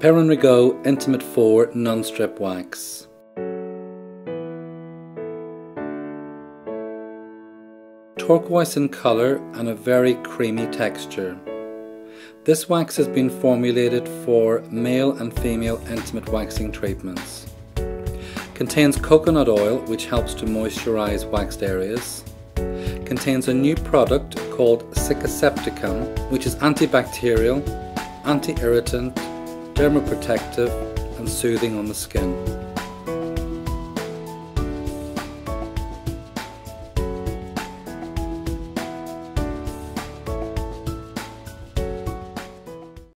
Perron Rigot Intimate 4 Non-Strip Wax. Turquoise in colour and a very creamy texture. This wax has been formulated for male and female intimate waxing treatments. Contains coconut oil which helps to moisturise waxed areas. Contains a new product called Cicacepticum which is antibacterial, anti-irritant, dermoprotective and soothing on the skin.